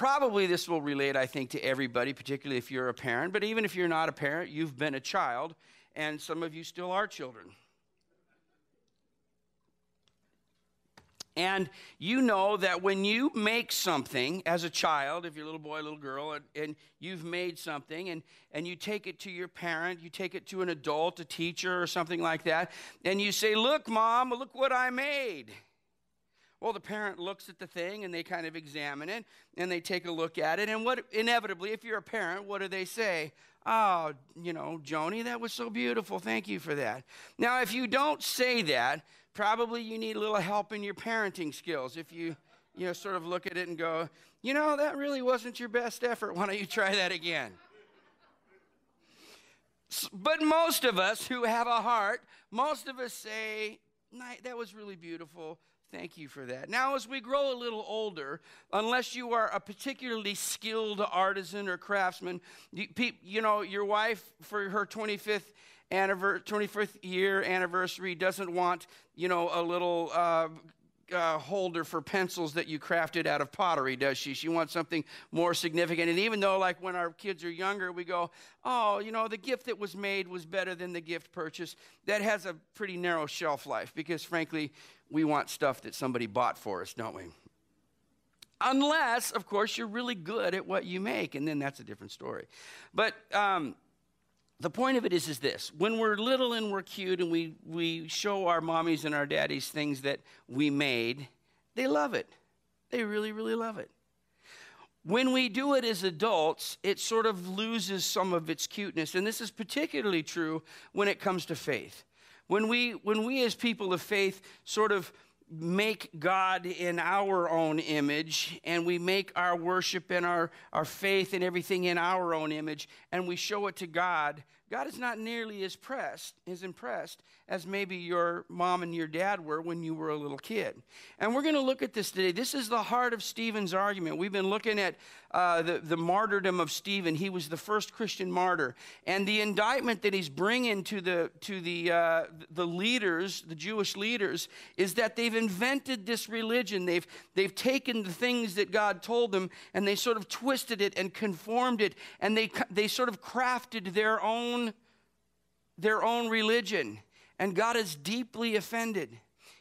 Probably this will relate, I think, to everybody, particularly if you're a parent, but even if you're not a parent, you've been a child, and some of you still are children. And you know that when you make something as a child, if you're a little boy, a little girl, and, and, you've made something and, and you take it to your parent, you take it to an adult, a teacher, or something like that, and you say, Look, mom, look what I made. Well, the parent looks at the thing and they kind of examine it and they take a look at it. And what inevitably, if you're a parent, what do they say? Oh, you know, Joni, that was so beautiful. Thank you for that. Now, if you don't say that, probably you need a little help in your parenting skills. If you, you know, sort of look at it and go, you know, that really wasn't your best effort. Why don't you try that again? But most of us who have a heart, most of us say, that was really beautiful. Thank you for that. Now, as we grow a little older, unless you are a particularly skilled artisan or craftsman, you, you know, your wife for her 25th 25th year anniversary doesn't want, you know, a little uh, uh, holder for pencils that you crafted out of pottery, does she? She wants something more significant. And even though, like, when our kids are younger, we go, oh, you know, the gift that was made was better than the gift purchased, that has a pretty narrow shelf life because, frankly, we want stuff that somebody bought for us, don't we? Unless, of course, you're really good at what you make, and then that's a different story. But, um, the point of it is, is this when we're little and we're cute and we, we show our mommies and our daddies things that we made, they love it. They really, really love it. When we do it as adults, it sort of loses some of its cuteness. And this is particularly true when it comes to faith. When we, when we as people of faith sort of make God in our own image and we make our worship and our, our faith and everything in our own image and we show it to God, God is not nearly as pressed, as impressed as maybe your mom and your dad were when you were a little kid. And we're going to look at this today. This is the heart of Stephen's argument. We've been looking at uh, the, the martyrdom of Stephen. He was the first Christian martyr. And the indictment that he's bringing to the, to the, uh, the leaders, the Jewish leaders, is that they've invented this religion. They've, they've taken the things that God told them and they sort of twisted it and conformed it and they, they sort of crafted their own, their own religion. And God is deeply offended.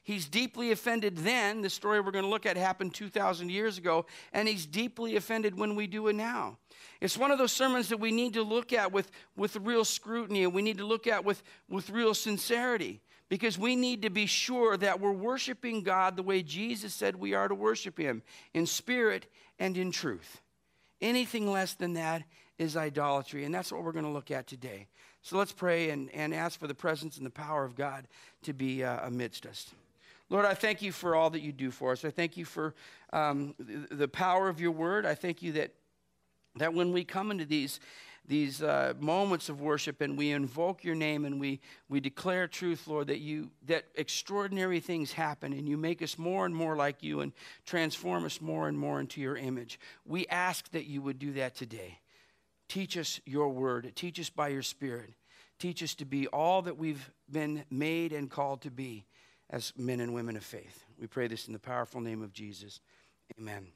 He's deeply offended then. The story we're going to look at happened 2,000 years ago, and he's deeply offended when we do it now. It's one of those sermons that we need to look at with, with real scrutiny, and we need to look at with, with real sincerity, because we need to be sure that we're worshiping God the way Jesus said we are to worship Him in spirit and in truth. Anything less than that is idolatry, and that's what we're going to look at today. So let's pray and, and ask for the presence and the power of God to be uh, amidst us. Lord, I thank you for all that you do for us. I thank you for um, the, power of your word. I thank you that, that when we come into these, these uh, moments of worship and we invoke your name and we, we declare truth, Lord, that, you, that extraordinary things happen and you make us more and more like you and transform us more and more into your image. We ask that you would do that today. Teach us your word. Teach us by your spirit. Teach us to be all that we've been made and called to be as men and women of faith. We pray this in the powerful name of Jesus. Amen.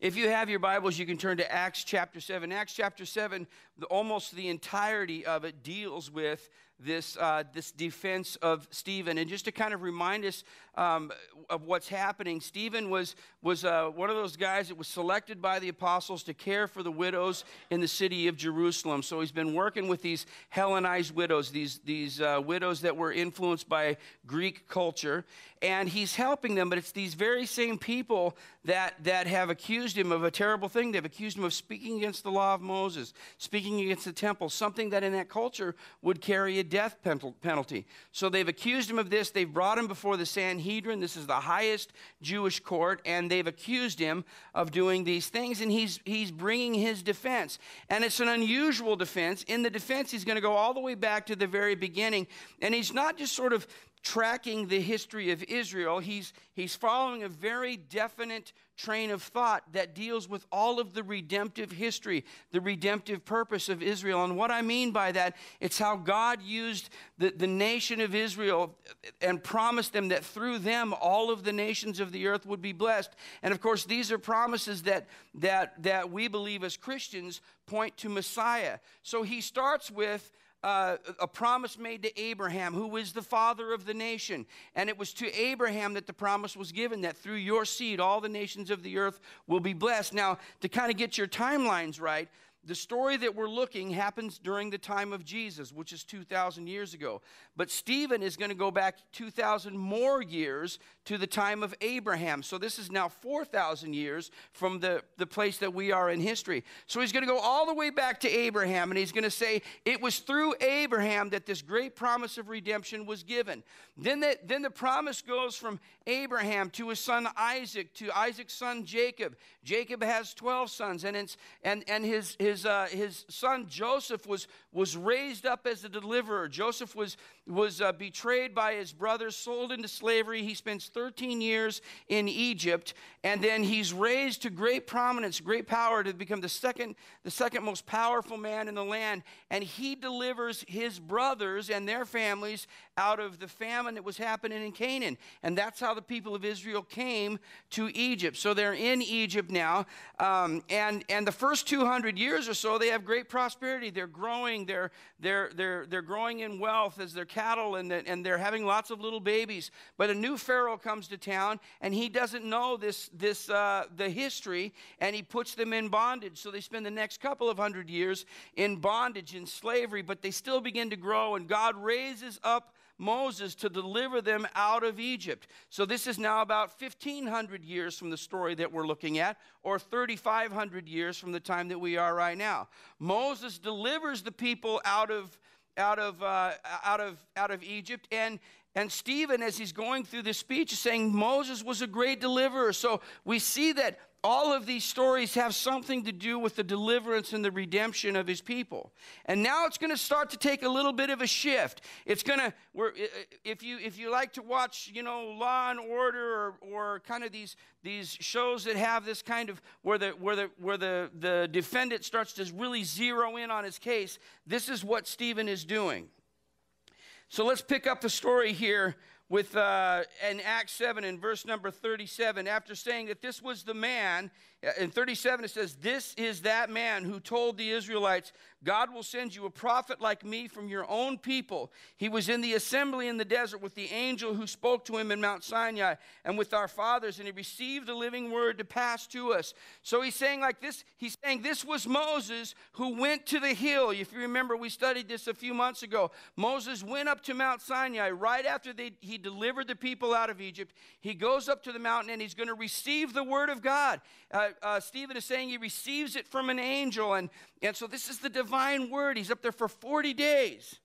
If you have your Bibles, you can turn to Acts chapter 7. Acts chapter 7, the, almost the entirety of it deals with this, uh, this defense of Stephen. And just to kind of remind us um, of what's happening, Stephen was, was uh, one of those guys that was selected by the apostles to care for the widows in the city of Jerusalem. So he's been working with these Hellenized widows, these, these uh, widows that were influenced by Greek culture. And he's helping them, but it's these very same people that, that have accused him of a terrible thing. They've accused him of speaking against the law of Moses, speaking against the temple, something that in that culture would carry a death penalty. So they've accused him of this. They've brought him before the Sanhedrin. This is the highest Jewish court, and they've accused him of doing these things, and he's, he's bringing his defense. And it's an unusual defense. In the defense, he's going to go all the way back to the very beginning, and he's not just sort of tracking the history of Israel, he's, he's following a very definite train of thought that deals with all of the redemptive history, the redemptive purpose of Israel. And what I mean by that, it's how God used the, the nation of Israel and promised them that through them all of the nations of the earth would be blessed. And of course, these are promises that, that, that we believe as Christians point to Messiah. So he starts with uh, a promise made to Abraham, who is the father of the nation. And it was to Abraham that the promise was given that through your seed, all the nations of the earth will be blessed. Now, to kind of get your timelines right, the story that we're looking happens during the time of Jesus, which is 2,000 years ago. But Stephen is going to go back 2,000 more years to the time of Abraham. So this is now 4,000 years from the, the place that we are in history. So he's going to go all the way back to Abraham and he's going to say, It was through Abraham that this great promise of redemption was given. Then the, then the promise goes from Abraham to his son Isaac, to Isaac's son Jacob. Jacob has 12 sons, and, it's, and, and his, his, uh, his son Joseph was, was raised up as a deliverer. Joseph was, was uh, betrayed by his brothers, sold into slavery. He spends 13 years in Egypt, and then he's raised to great prominence, great power to become the second, the second most powerful man in the land. And he delivers his brothers and their families out of the famine that was happening in Canaan. And that's how the people of Israel came to Egypt. So they're in Egypt now. Um, and, and the first 200 years or so, they have great prosperity. They're growing, they're, they're, they're, they're growing in wealth as their cattle, and, the, and they're having lots of little babies. But a new Pharaoh comes to town, and he doesn't know this, this, uh, the history, and he puts them in bondage. So they spend the next couple of hundred years in bondage, in slavery, but they still begin to grow, and God raises up Moses to deliver them out of Egypt. So this is now about 1,500 years from the story that we're looking at, or 3,500 years from the time that we are right now. Moses delivers the people out of out of uh, out of out of Egypt and and Stephen, as he's going through this speech, is saying Moses was a great deliverer. So we see that all of these stories have something to do with the deliverance and the redemption of his people. And now it's going to start to take a little bit of a shift. It's going to, if you, if you like to watch, you know, Law and Order or, or kind of these, these shows that have this kind of, where, the, where, the, where the, the defendant starts to really zero in on his case, this is what Stephen is doing. So let's pick up the story here with uh, in Acts 7 in verse number 37, after saying that this was the man, uh, in 37 it says, This is that man who told the Israelites, God will send you a prophet like me from your own people. He was in the assembly in the desert with the angel who spoke to him in Mount Sinai and with our fathers, and he received the living word to pass to us. So he's saying, like this, he's saying this was Moses who went to the hill. If you remember, we studied this a few months ago. Moses went up to Mount Sinai right after they, he delivered the people out of Egypt. He goes up to the mountain and he's going to receive the word of God. Uh, uh, Stephen is saying he receives it from an angel, and, and so this is the divine word. He's up there for 40 days.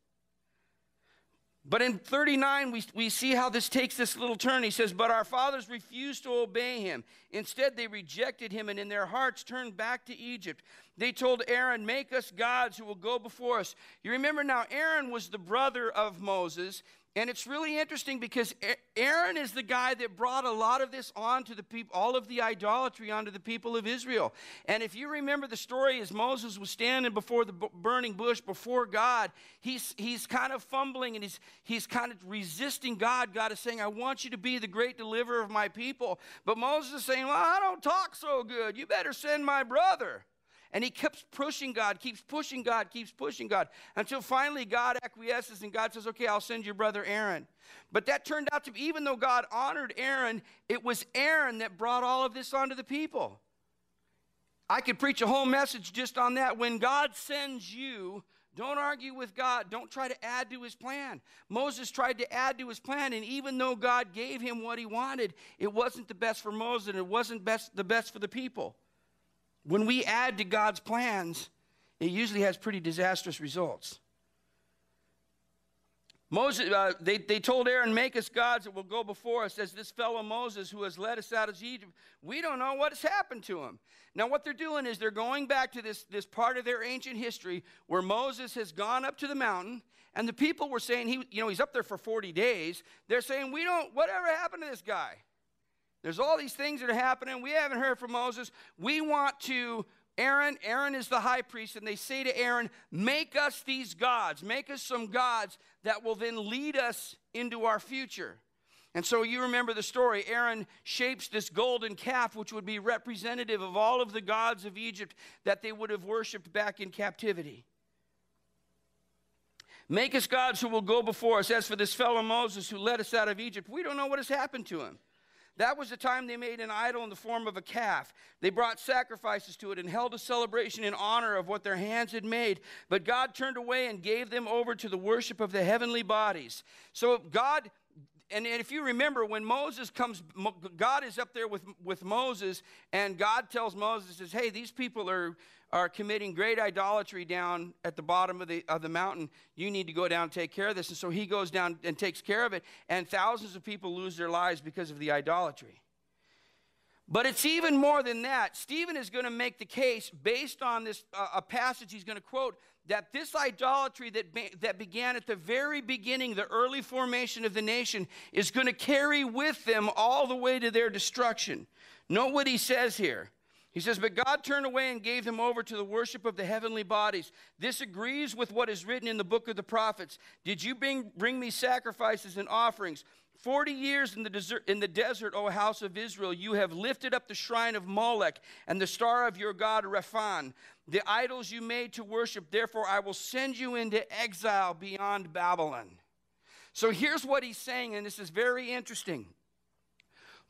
But in 39, we, we see how this takes this little turn. He says, But our fathers refused to obey him. Instead, they rejected him and in their hearts turned back to Egypt. They told Aaron, Make us gods who will go before us. You remember now, Aaron was the brother of Moses. And it's really interesting because Aaron is the guy that brought a lot of this on to the people, all of the idolatry onto the people of Israel. And if you remember the story, as Moses was standing before the burning bush before God, he's, he's kind of fumbling and he's, he's kind of resisting God. God is saying, I want you to be the great deliverer of my people. But Moses is saying, Well, I don't talk so good. You better send my brother. And he keeps pushing God, keeps pushing God, keeps pushing God, until finally God acquiesces and God says, Okay, I'll send your brother Aaron. But that turned out to be, even though God honored Aaron, it was Aaron that brought all of this onto the people. I could preach a whole message just on that. When God sends you, don't argue with God. Don't try to add to his plan. Moses tried to add to his plan, and even though God gave him what he wanted, it wasn't the best for Moses and it wasn't best, the best for the people. When we add to God's plans, it usually has pretty disastrous results. Moses, uh, they, they told Aaron, Make us gods that will go before us, as this fellow Moses who has led us out of Egypt. We don't know what has happened to him. Now, what they're doing is they're going back to this, this part of their ancient history where Moses has gone up to the mountain, and the people were saying, he, you know, he's up there for 40 days. They're saying, We don't, whatever happened to this guy? There's all these things that are happening. We haven't heard from Moses. We want to Aaron, Aaron is the high priest, and they say to Aaron, Make us these gods, make us some gods that will then lead us into our future. And so you remember the story. Aaron shapes this golden calf, which would be representative of all of the gods of Egypt that they would have worshiped back in captivity. Make us gods who will go before us. As for this fellow Moses who led us out of Egypt, we don't know what has happened to him. That was the time they made an idol in the form of a calf. They brought sacrifices to it and held a celebration in honor of what their hands had made. But God turned away and gave them over to the worship of the heavenly bodies. So God and, if you remember, when Moses comes, God is up there with, with Moses, and God tells Moses, says, Hey, these people are, are committing great idolatry down at the bottom of the, of the mountain. You need to go down and take care of this. And so he goes down and takes care of it, and thousands of people lose their lives because of the idolatry. But it's even more than that. Stephen is going to make the case based on this uh, a passage he's going to quote that this idolatry that, be, that began at the very beginning, the early formation of the nation, is going to carry with them all the way to their destruction. Note what he says here. He says, But God turned away and gave them over to the worship of the heavenly bodies. This agrees with what is written in the book of the prophets. Did you bring, bring me sacrifices and offerings? Forty years in the, desert, in the desert, O house of Israel, you have lifted up the shrine of Molech and the star of your God Rephan, the idols you made to worship. Therefore, I will send you into exile beyond Babylon. So here's what he's saying, and this is very interesting.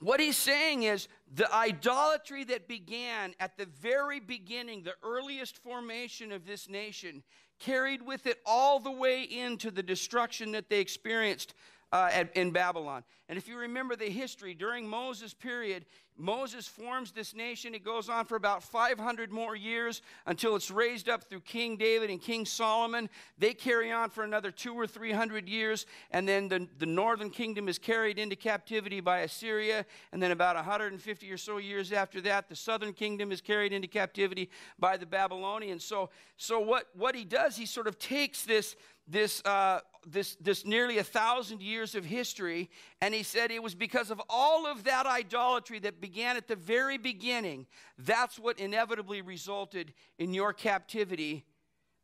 What he's saying is the idolatry that began at the very beginning, the earliest formation of this nation, carried with it all the way into the destruction that they experienced uh, at, in Babylon. And if you remember the history, during Moses' period, Moses forms this nation. It goes on for about 500 more years until it's raised up through King David and King Solomon. They carry on for another two or three hundred years, and then the, the northern kingdom is carried into captivity by Assyria. And then about 150 or so years after that, the southern kingdom is carried into captivity by the Babylonians. So, so what, what he does, he sort of takes this, this, uh, this, this nearly a thousand years of history, and he said it was because of all of that idolatry that began at the very beginning. That's what inevitably resulted in your captivity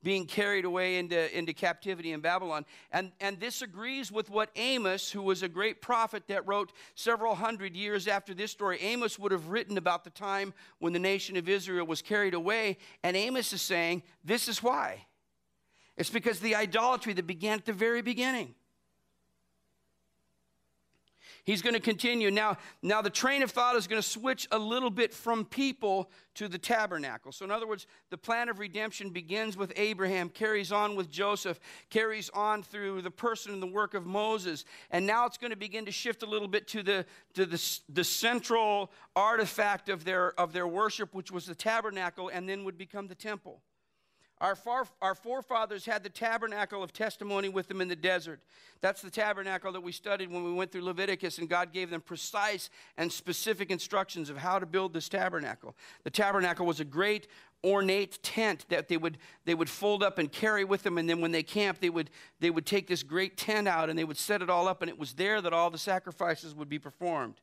being carried away into, into captivity in Babylon. And, and this agrees with what Amos, who was a great prophet that wrote several hundred years after this story, Amos would have written about the time when the nation of Israel was carried away. And Amos is saying, This is why. It's because the idolatry that began at the very beginning. He's going to continue. Now, now the train of thought is going to switch a little bit from people to the tabernacle. So, in other words, the plan of redemption begins with Abraham, carries on with Joseph, carries on through the person and the work of Moses. And now it's going to begin to shift a little bit to the, to the, the central artifact of their, of their worship, which was the tabernacle, and then would become the temple. Our, far, our forefathers had the tabernacle of testimony with them in the desert. That's the tabernacle that we studied when we went through Leviticus, and God gave them precise and specific instructions of how to build this tabernacle. The tabernacle was a great ornate tent that they would, they would fold up and carry with them, and then when they camped, they would, they would take this great tent out and they would set it all up, and it was there that all the sacrifices would be performed.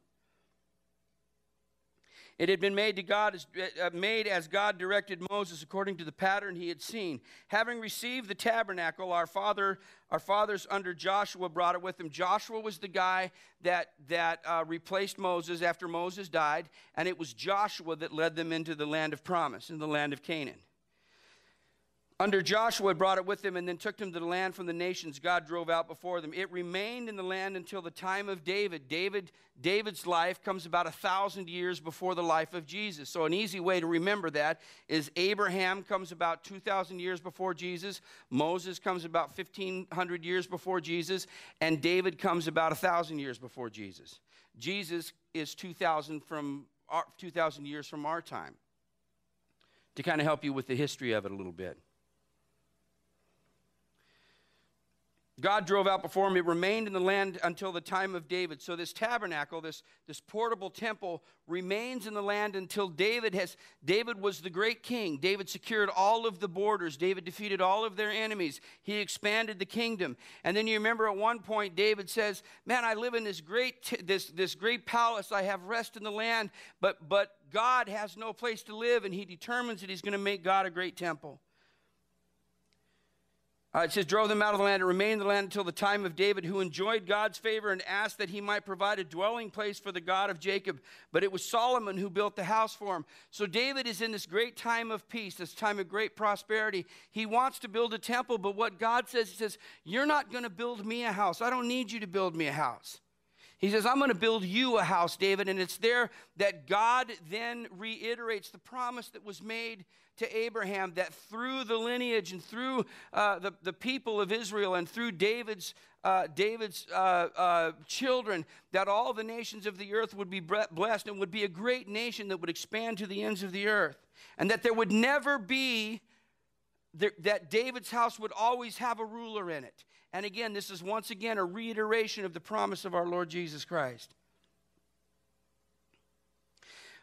It had been made to God as, uh, made as God directed Moses according to the pattern he had seen. Having received the tabernacle, our father, our fathers under Joshua brought it with them. Joshua was the guy that that uh, replaced Moses after Moses died, and it was Joshua that led them into the land of promise, in the land of Canaan. Under Joshua brought it with them and then took them to the land from the nations God drove out before them. It remained in the land until the time of David. David David's life comes about a thousand years before the life of Jesus. So an easy way to remember that is Abraham comes about 2,000 years before Jesus, Moses comes about 1,500 years before Jesus, and David comes about a thousand years before Jesus. Jesus is 2,000 from uh, 2,000 years from our time. To kind of help you with the history of it a little bit. God drove out before him. It remained in the land until the time of David. So this tabernacle, this, this portable temple, remains in the land until David has. David was the great king. David secured all of the borders. David defeated all of their enemies. He expanded the kingdom. And then you remember at one point David says, "Man, I live in this great this this great palace. I have rest in the land, but but God has no place to live, and he determines that he's going to make God a great temple." Uh, it says, drove them out of the land and remained in the land until the time of David, who enjoyed God's favor and asked that he might provide a dwelling place for the God of Jacob. But it was Solomon who built the house for him. So David is in this great time of peace, this time of great prosperity. He wants to build a temple, but what God says, He says, You're not going to build me a house. I don't need you to build me a house. He says, I'm going to build you a house, David. And it's there that God then reiterates the promise that was made to Abraham that through the lineage and through uh, the, the people of Israel and through David's, uh, David's uh, uh children, that all the nations of the earth would be blessed and would be a great nation that would expand to the ends of the earth. And that there would never be, that David's house would always have a ruler in it. And again, this is once again a reiteration of the promise of our Lord Jesus Christ.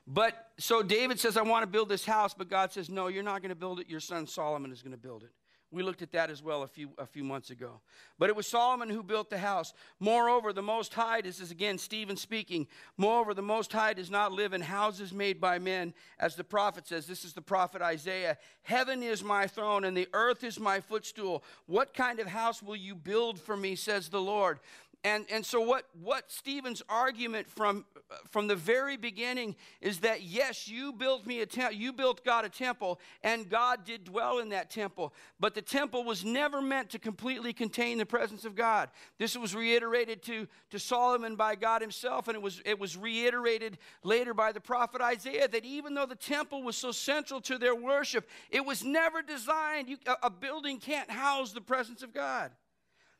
But so David says, I want to build this house, but God says, No, you're not going to build it. Your son Solomon is going to build it. We looked at that as well a few, a few months ago. But it was Solomon who built the house. Moreover, the Most High, this is again Stephen speaking. Moreover, the Most High does not live in houses made by men, as the prophet says. This is the prophet Isaiah. Heaven is my throne, and the earth is my footstool. What kind of house will you build for me, says the Lord? And, and so what, what Stephen's argument from, from the very beginning is that yes, you built me a temple, you built God a temple, and God did dwell in that temple. But the temple was never meant to completely contain the presence of God. This was reiterated to, to Solomon by God himself, and it was, it was reiterated later by the prophet Isaiah that even though the temple was so central to their worship, it was never designed, you, a, a building can't house the presence of God.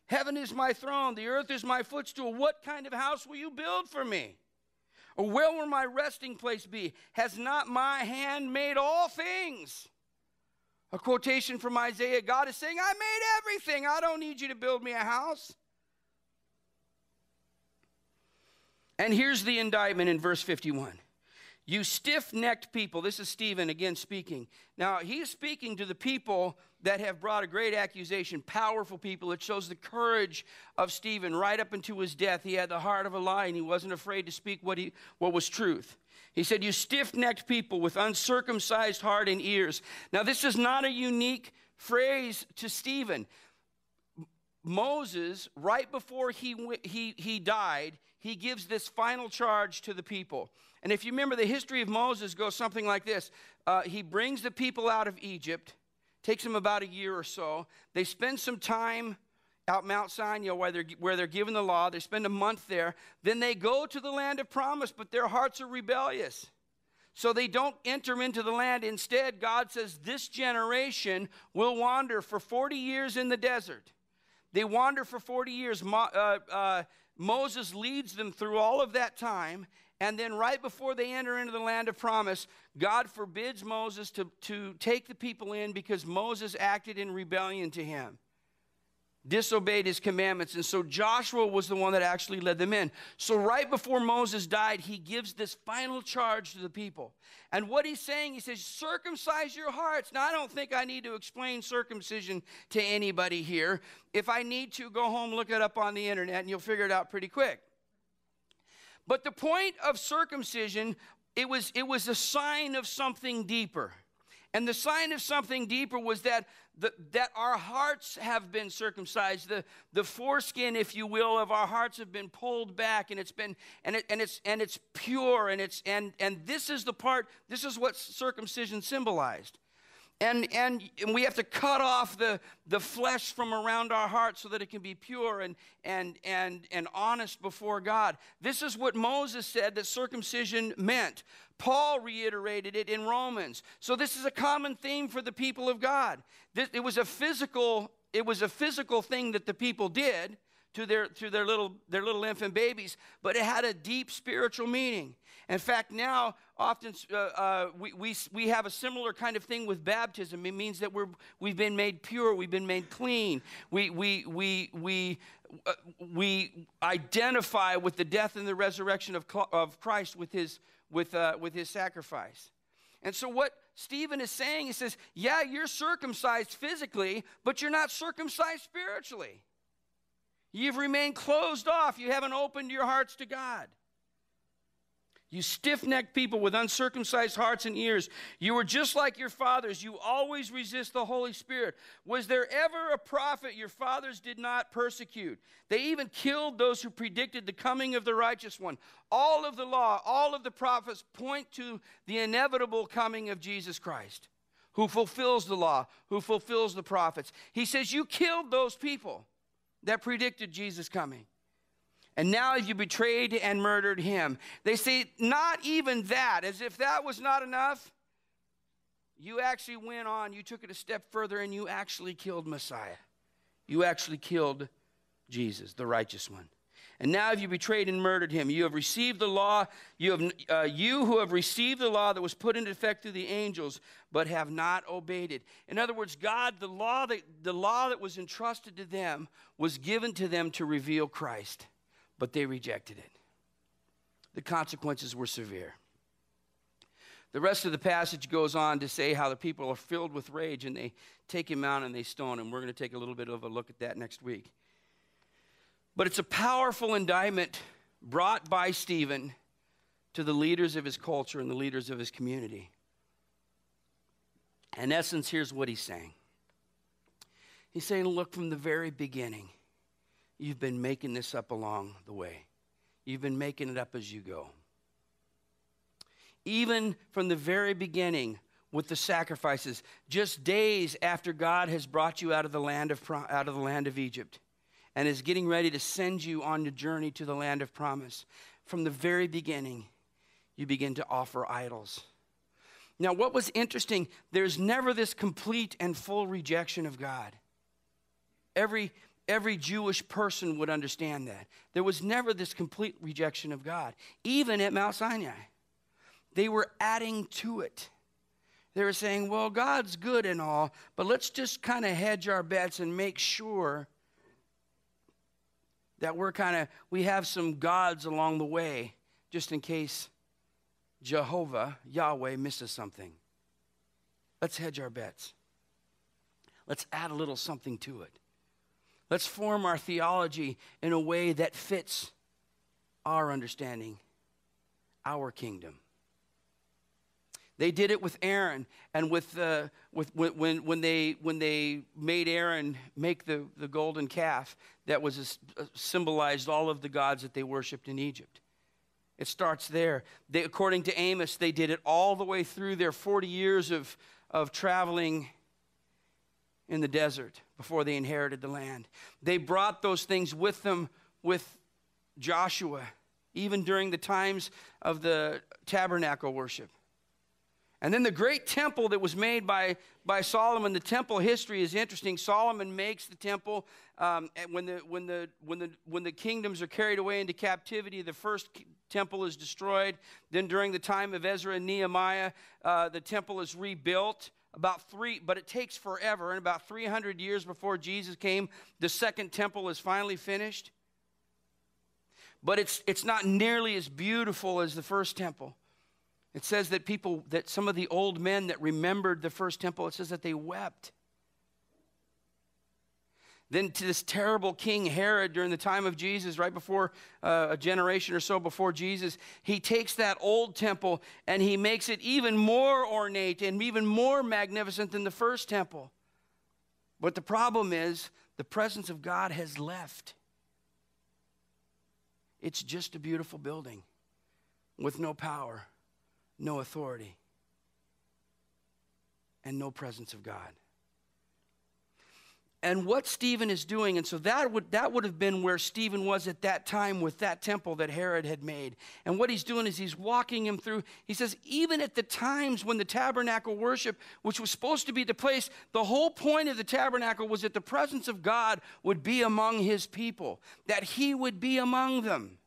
Heaven is my throne, the earth is my footstool. What kind of house will you build for me? Or where will my resting place be? Has not my hand made all things? A quotation from Isaiah God is saying, I made everything. I don't need you to build me a house. And here's the indictment in verse 51 You stiff necked people. This is Stephen again speaking. Now, he is speaking to the people that have brought a great accusation, powerful people. It shows the courage of Stephen right up into his death. He had the heart of a lion. He wasn't afraid to speak what, he, what was truth. He said, You stiff necked people with uncircumcised heart and ears. Now, this is not a unique phrase to Stephen. Moses, right before he, he, he died, he gives this final charge to the people. And if you remember, the history of Moses goes something like this uh, He brings the people out of Egypt Takes them about a year or so. They spend some time out Mount Sinai where they're, where they're given the law. They spend a month there. Then they go to the land of promise, but their hearts are rebellious. So they don't enter into the land. Instead, God says this generation will wander for 40 years in the desert. They wander for 40 years. Mo, uh, uh, Moses leads them through all of that time, and then, right before they enter into the land of promise, God forbids Moses to, to take the people in because Moses acted in rebellion to him, disobeyed his commandments. And so Joshua was the one that actually led them in. So, right before Moses died, he gives this final charge to the people. And what he's saying, he says, circumcise your hearts. Now, I don't think I need to explain circumcision to anybody here. If I need to, go home, look it up on the internet, and you'll figure it out pretty quick. But the point of circumcision, it was, it was a sign of something deeper. And the sign of something deeper was that, the, that our hearts have been circumcised. The, the foreskin, if you will, of our hearts have been pulled back and it's been and, it, and it's and it's pure and it's and and this is the part, this is what circumcision symbolized. And, and, and we have to cut off the, the flesh from around our heart so that it can be pure and, and, and, and honest before God. This is what Moses said that circumcision meant. Paul reiterated it in Romans. So this is a common theme for the people of God. It was a physical, it was a physical thing that the people did to their, to their, little, their little infant babies, but it had a deep spiritual meaning. In fact, now often uh, uh, we, we, we have a similar kind of thing with baptism. It means that we're, we've been made pure, we've been made clean. We, we, we, we, uh, we identify with the death and the resurrection of, of Christ with his, with, uh, with his sacrifice. And so, what Stephen is saying, he says, Yeah, you're circumcised physically, but you're not circumcised spiritually. You've remained closed off. You haven't opened your hearts to God. You stiff necked people with uncircumcised hearts and ears. You were just like your fathers. You always resist the Holy Spirit. Was there ever a prophet your fathers did not persecute? They even killed those who predicted the coming of the righteous one. All of the law, all of the prophets point to the inevitable coming of Jesus Christ, who fulfills the law, who fulfills the prophets. He says, You killed those people that predicted Jesus coming. And now you betrayed and murdered him. They say, not even that, as if that was not enough. You actually went on, you took it a step further, and you actually killed Messiah. You actually killed Jesus, the righteous one. And now have you betrayed and murdered him. You have received the law, you, have, uh, you who have received the law that was put into effect through the angels, but have not obeyed it. In other words, God, the law that, the law that was entrusted to them was given to them to reveal Christ, but they rejected it. The consequences were severe. The rest of the passage goes on to say how the people are filled with rage and they take him out and they stone him. We're going to take a little bit of a look at that next week. But it's a powerful indictment brought by Stephen to the leaders of his culture and the leaders of his community. In essence, here's what he's saying He's saying, Look, from the very beginning, you've been making this up along the way, you've been making it up as you go. Even from the very beginning, with the sacrifices, just days after God has brought you out of the land of, out of, the land of Egypt and is getting ready to send you on the journey to the land of promise. From the very beginning, you begin to offer idols. Now, what was interesting, there's never this complete and full rejection of God. Every, every Jewish person would understand that. There was never this complete rejection of God, even at Mount Sinai. They were adding to it. They were saying, well, God's good and all, but let's just kind of hedge our bets and make sure that we're kind of, we have some gods along the way just in case Jehovah, Yahweh, misses something. Let's hedge our bets. Let's add a little something to it. Let's form our theology in a way that fits our understanding, our kingdom. They did it with Aaron, and with, uh, with when, when, they, when they made Aaron make the, the golden calf that was a symbolized all of the gods that they worshipped in Egypt. It starts there. They, according to Amos, they did it all the way through their 40 years of, of traveling in the desert before they inherited the land. They brought those things with them with Joshua, even during the times of the tabernacle worship. And then the great temple that was made by, by Solomon, the temple history is interesting. Solomon makes the temple um, when, the, when, the, when, the, when the kingdoms are carried away into captivity. The first temple is destroyed. Then during the time of Ezra and Nehemiah, uh, the temple is rebuilt. About three, but it takes forever. And about 300 years before Jesus came, the second temple is finally finished. But it's, it's not nearly as beautiful as the first temple. It says that people, that some of the old men that remembered the first temple, it says that they wept. Then to this terrible king Herod during the time of Jesus, right before uh, a generation or so before Jesus, he takes that old temple and he makes it even more ornate and even more magnificent than the first temple. But the problem is the presence of God has left. It's just a beautiful building with no power no authority, and no presence of God. and what Stephen is doing, and so that would, that would have been where Stephen was at that time with that temple that Herod had made. And what he's doing is he's walking him through. He says, even at the times when the tabernacle worship, which was supposed to be the place, the whole point of the tabernacle was that the presence of God would be among his people, that he would be among them.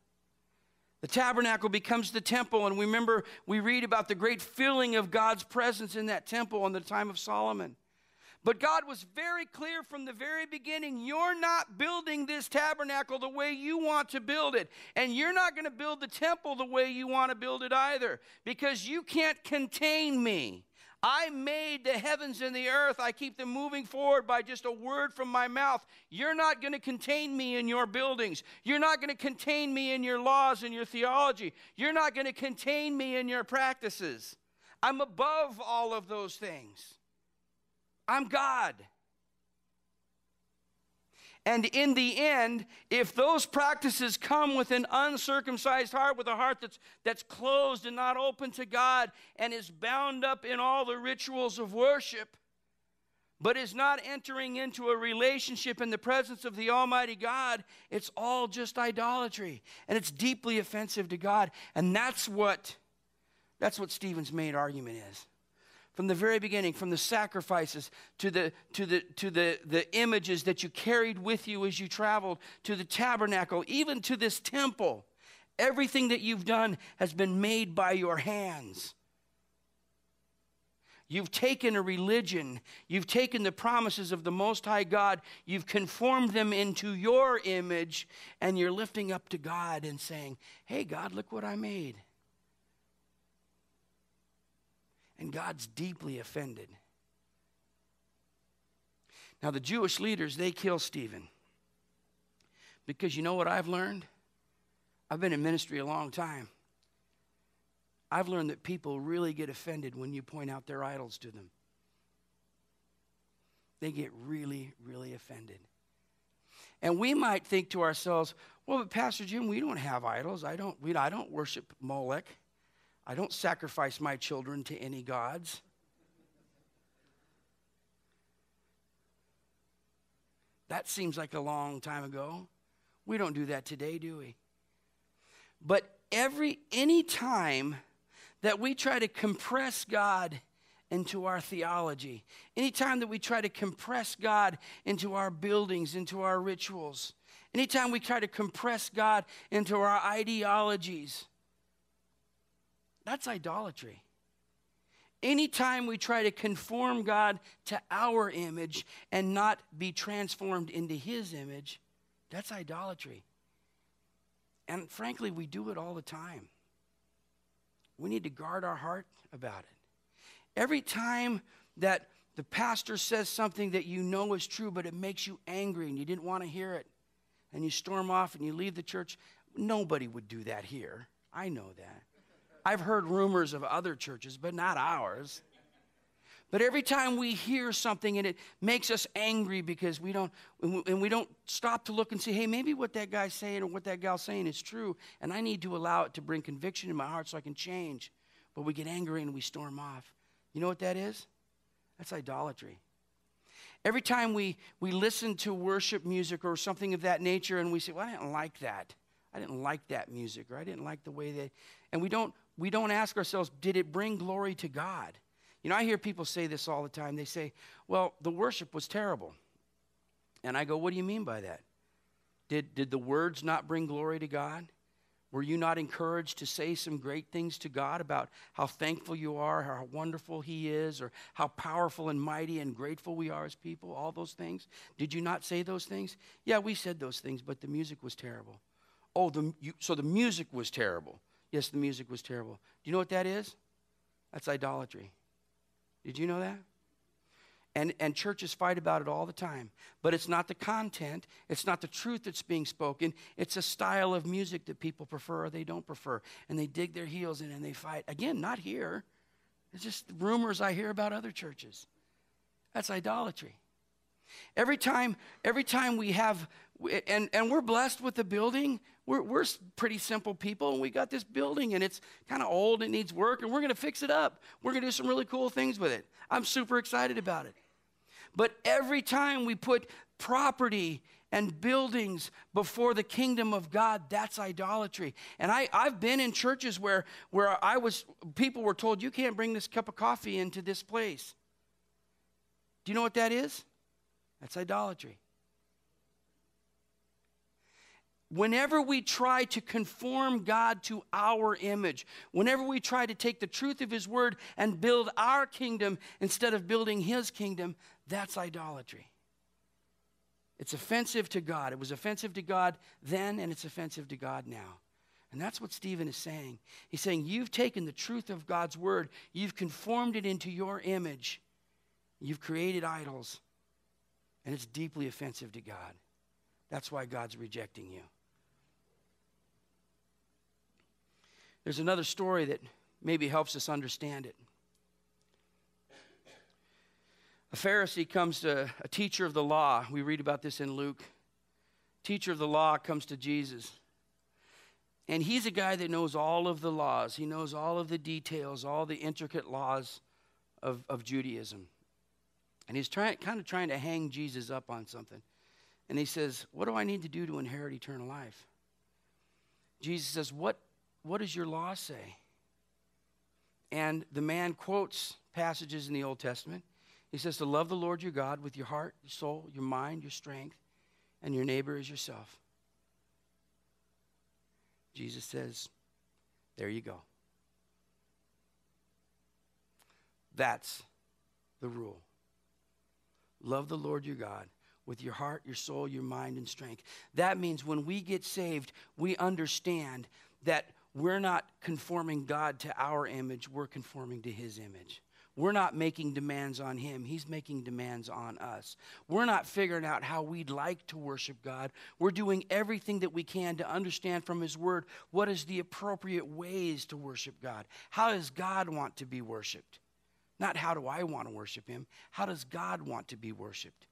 The tabernacle becomes the temple, and we remember we read about the great filling of God's presence in that temple in the time of Solomon. But God was very clear from the very beginning you're not building this tabernacle the way you want to build it. And you're not going to build the temple the way you want to build it either, because you can't contain me. I made the heavens and the earth. I keep them moving forward by just a word from my mouth. You're not going to contain me in your buildings. You're not going to contain me in your laws and your theology. You're not going to contain me in your practices. I'm above all of those things. I'm God. And in the end, if those practices come with an uncircumcised heart, with a heart that's, that's closed and not open to God, and is bound up in all the rituals of worship, but is not entering into a relationship in the presence of the Almighty God, it's all just idolatry. And it's deeply offensive to God. And that's what, that's what Stephen's main argument is from the very beginning, from the sacrifices to the, to the, to the, the images that you carried with you as you traveled, to the tabernacle, even to this temple. Everything that you've done has been made by your hands. You've taken a religion, you've taken the promises of the Most High God, you've conformed them into your image, and you're lifting up to God and saying, Hey, God, look what I made. And God's deeply offended. Now, the Jewish leaders, they kill Stephen. Because you know what I've learned? I've been in ministry a long time. I've learned that people really get offended when you point out their idols to them. They get really, really offended. And we might think to ourselves, well, but Pastor Jim, we don't have idols. I don't, we, I don't worship Molech. I don't sacrifice my children to any gods. That seems like a long time ago. We don't do that today, do we? But every any time that we try to compress God into our theology, anytime that we try to compress God into our buildings, into our rituals, anytime we try to compress God into our ideologies, that's idolatry. Anytime we try to conform God to our image and not be transformed into His image, that's idolatry. And frankly, we do it all the time. We need to guard our heart about it. Every time that the pastor says something that you know is true, but it makes you angry and you didn't want to hear it, and you storm off and you leave the church, nobody would do that here. I know that. I've heard rumors of other churches, but not ours. But every time we hear something and it makes us angry because we don't, and we don't stop to look and say, hey, maybe what that guy's saying or what that gal's saying is true, and I need to allow it to bring conviction in my heart so I can change. But we get angry and we storm off. You know what that is? That's idolatry. Every time we, we listen to worship music or something of that nature and we say, well, I didn't like that. I didn't like that music, or I didn't like the way that, and we don't we don't ask ourselves, did it bring glory to God? You know, I hear people say this all the time. They say, well, the worship was terrible. And I go, what do you mean by that? Did, did the words not bring glory to God? Were you not encouraged to say some great things to God about how thankful you are, how wonderful He is, or how powerful and mighty and grateful we are as people? All those things. Did you not say those things? Yeah, we said those things, but the music was terrible. Oh, the, you, so the music was terrible. Yes, the music was terrible. Do you know what that is? That's idolatry. Did you know that? And, and churches fight about it all the time. But it's not the content, it's not the truth that's being spoken. It's a style of music that people prefer or they don't prefer. And they dig their heels in and they fight. Again, not here. It's just rumors I hear about other churches. That's idolatry. Every time, every time we have, and, and we're blessed with the building, we're, we're pretty simple people, and we got this building, and it's kind of old, it needs work, and we're going to fix it up. We're going to do some really cool things with it. I'm super excited about it. But every time we put property and buildings before the kingdom of God, that's idolatry. And I, I've been in churches where, where I was, people were told, you can't bring this cup of coffee into this place. Do you know what that is? That's idolatry. Whenever we try to conform God to our image, whenever we try to take the truth of His Word and build our kingdom instead of building His kingdom, that's idolatry. It's offensive to God. It was offensive to God then, and it's offensive to God now. And that's what Stephen is saying. He's saying, You've taken the truth of God's Word, you've conformed it into your image, you've created idols, and it's deeply offensive to God. That's why God's rejecting you. There's another story that maybe helps us understand it. A Pharisee comes to a teacher of the law. We read about this in Luke. Teacher of the law comes to Jesus. And he's a guy that knows all of the laws. He knows all of the details, all the intricate laws of, of Judaism. And he's trying, kind of trying to hang Jesus up on something. And he says, What do I need to do to inherit eternal life? Jesus says, What what does your law say? And the man quotes passages in the Old Testament. He says to love the Lord your God with your heart, your soul, your mind, your strength, and your neighbor as yourself. Jesus says, There you go. That's the rule. Love the Lord your God with your heart, your soul, your mind, and strength. That means when we get saved, we understand that we're not conforming God to our image, we're conforming to His image. We're not making demands on Him, He's making demands on us. We're not figuring out how we'd like to worship God. We're doing everything that we can to understand from His Word what is the appropriate ways to worship God. How does God want to be worshiped? Not how do I want to worship Him, how does God want to be worshiped?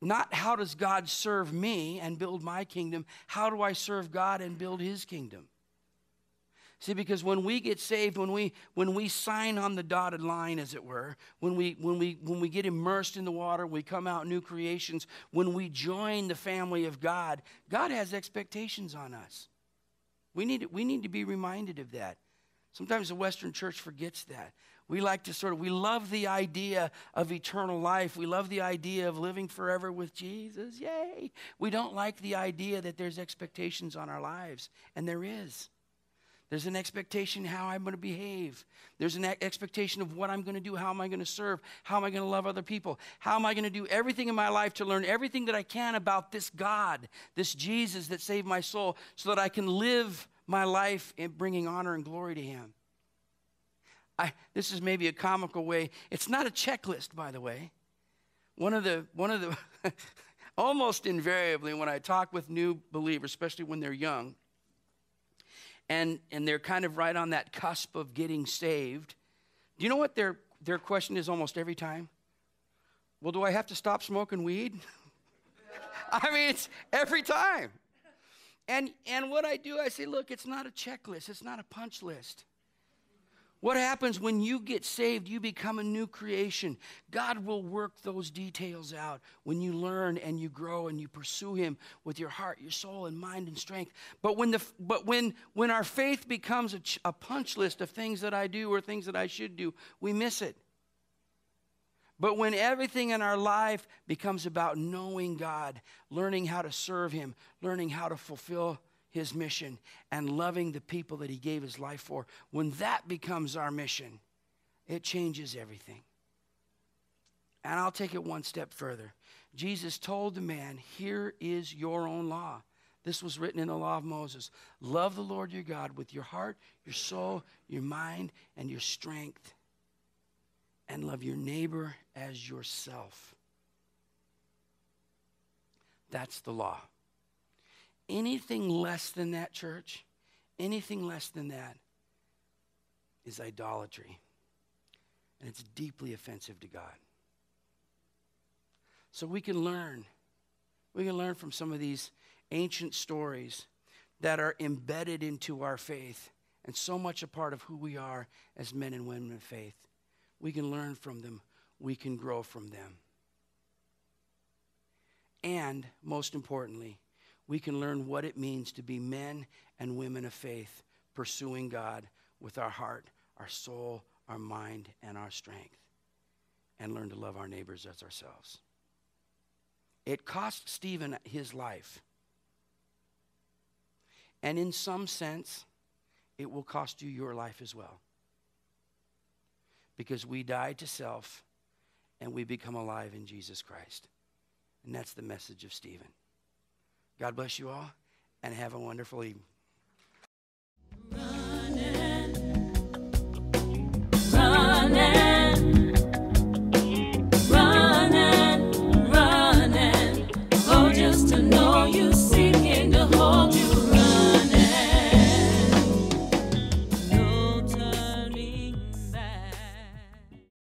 Not how does God serve me and build my kingdom? How do I serve God and build his kingdom? See, because when we get saved, when we when we sign on the dotted line, as it were, when we when we when we get immersed in the water, we come out new creations, when we join the family of God, God has expectations on us. We need, we need to be reminded of that. Sometimes the Western church forgets that. We like to sort of, we love the idea of eternal life. We love the idea of living forever with Jesus. Yay. We don't like the idea that there's expectations on our lives, and there is. There's an expectation how I'm going to behave. There's an expectation of what I'm going to do. How am I going to serve? How am I going to love other people? How am I going to do everything in my life to learn everything that I can about this God, this Jesus that saved my soul, so that I can live my life in bringing honor and glory to Him? I, this is maybe a comical way. It's not a checklist, by the way. One of the, one of the, almost invariably when I talk with new believers, especially when they're young, and, and they're kind of right on that cusp of getting saved, do you know what their, their question is almost every time? Well, do I have to stop smoking weed? I mean, it's every time. And, and what I do, I say, look, it's not a checklist, it's not a punch list. What happens when you get saved? You become a new creation. God will work those details out when you learn and you grow and you pursue Him with your heart, your soul, and mind and strength. But when, the, but when, when our faith becomes a, a punch list of things that I do or things that I should do, we miss it. But when everything in our life becomes about knowing God, learning how to serve Him, learning how to fulfill his mission and loving the people that he gave his life for, when that becomes our mission, it changes everything. And I'll take it one step further. Jesus told the man, Here is your own law. This was written in the law of Moses. Love the Lord your God with your heart, your soul, your mind, and your strength. And love your neighbor as yourself. That's the law. Anything less than that, church, anything less than that is idolatry. And it's deeply offensive to God. So we can learn. We can learn from some of these ancient stories that are embedded into our faith and so much a part of who we are as men and women of faith. We can learn from them we can grow from them. And most importantly, we can learn what it means to be men and women of faith, pursuing God with our heart, our soul, our mind, and our strength, and learn to love our neighbors as ourselves. It cost Stephen his life. And in some sense, it will cost you your life as well. Because we die to self and we become alive in Jesus Christ. And that's the message of Stephen. God bless you all and have a wonderful evening.